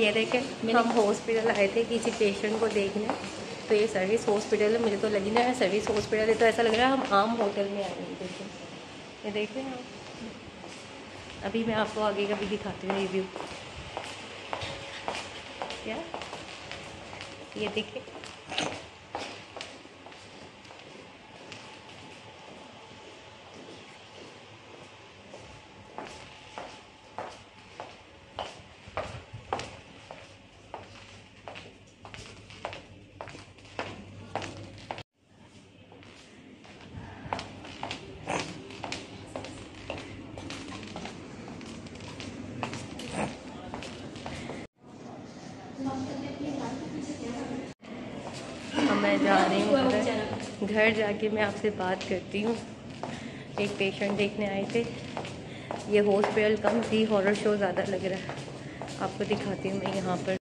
ये देखें हम हॉस्पिटल आए थे किसी पेशेंट को देखने। तो ये सर्विस हॉस्पिटल है मुझे तो लगी ना सर्विस हॉस्पिटल है तो ऐसा लग रहा है हम आम होटल में आए हैं देखें। ये देखें आप अभी मैं आपको आगे का भी दिखाती हूँ रिव्यू क्या? ये देखें। मैं जा रही हूँ घर। घर जाके मैं आपसे बात करती हूँ। एक पेशेंट देखने आए थे। ये हॉस्पिटल कम थी हॉरर शो ज़्यादा लग रहा है। आपको दिखाती हूँ मैं यहाँ पर।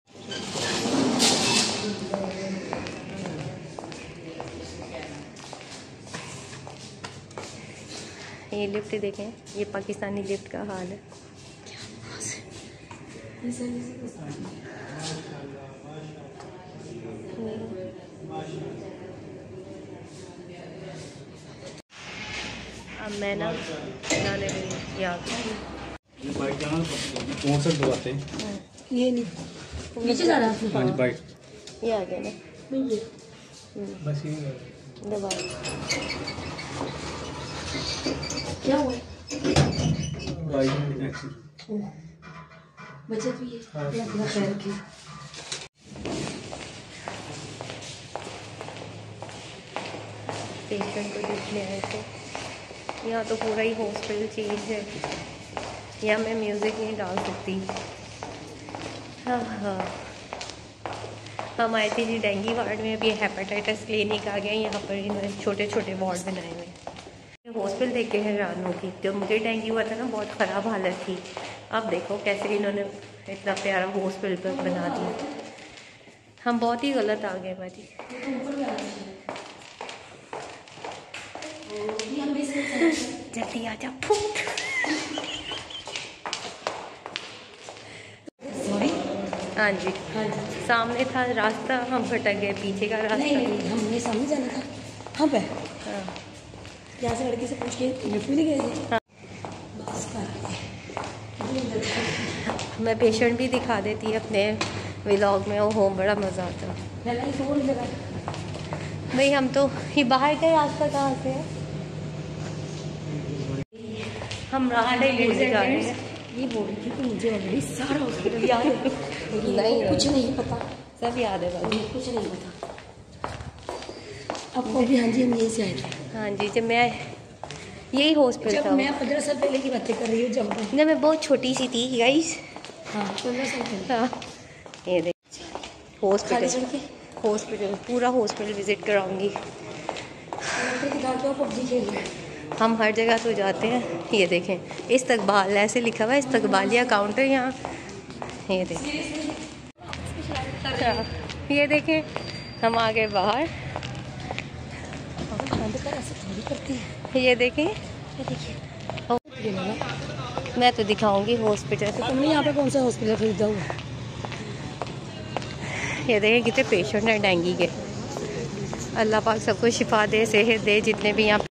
ये लिफ्ट देखें। ये पाकिस्तानी लिफ्ट का हाल है। अब मैं ना जाने लगी यहाँ ये कौन सा दबाते हैं। ये नहीं। नीचे जा रहा है। हाँ जी बाइक ये आ गया ना। नहीं ये हम्म, बस ये दबा क्या हुआ? बाइक में टैक्सी बचत भी है। हाँ। अपना पैर की पेशेंट को देखने आए थे। यहाँ तो पूरा ही हॉस्टल चेंज है। यहाँ मैं म्यूज़िक नहीं डाल सकती। हाँ हाँ। हम आए थे जी डेंगू वार्ड में, अभी हेपेटाइटिस क्लिनिक आ गया यहाँ पर इन्होंने छोटे छोटे वार्ड बनाए हुए हैं। हॉस्पिटल देख के हैरान होगी जब मुझे डेंगू हुआ था ना, बहुत ख़राब हालत थी। अब देखो कैसे इन्होंने इतना प्यारा हॉस्पिटल बना दिया। हम बहुत ही गलत आ गए, भाजी। जल्दी आ जा फूट हाँ जी। हाँ जी। सामने था रास्ता हम भटक गए पीछे का रास्ता। नहीं नहीं हमने सामने जाना था। हाँ पे? हाँ। यहाँ से लड़के से पूछ के लिफ्ट में नहीं गए थे। हाँ। बस कर मैं पेशेंट भी दिखा देती अपने व्लॉग में वो हो बड़ा मज़ा आता। भाई हम तो ये बाहर का रास्ता कहाँ से? है हम रास्ता ही भूल जा रहे हैं। ये बोल रही थी कि मुझे ऑलरेडी सारा हॉस्पिटल याद है। नहीं, कुछ नहीं। पता। सब याद है बाबू मुझे कुछ नहीं पता। आपको भी हाँ जी हम यहीं से आए थे। हाँ जी जब मैं यही हॉस्पिटल जब था मैं पंद्रह साल पहले की बातें कर रही हूँ जब जब मैं बहुत छोटी सी थी गाइस हाँ पंद्रह साल पहले। हाँ। ये देख। हॉस्पिटल हॉस्पिटल पूरा हॉस्पिटल विज़िट कराऊँगी। पबजी खेल रहे हैं। हम हर जगह तो जाते हैं। ये देखें इस्तकबाल ऐसे लिखा हुआ है इस्तकबालिया काउंटर यहाँ। ये देखें। हाँ, ये देखें हम आ गए बाहर। ये देखें। ये देखिए मैं तो दिखाऊँगी हॉस्पिटल तो तुमने यहाँ पे कौन सा हॉस्पिटल खरीदा हुआ? ये देखें कितने पेशेंट हैं डेंगू के। अल्लाह पाक सबको शिफा दे सेहत दे जितने भी यहाँ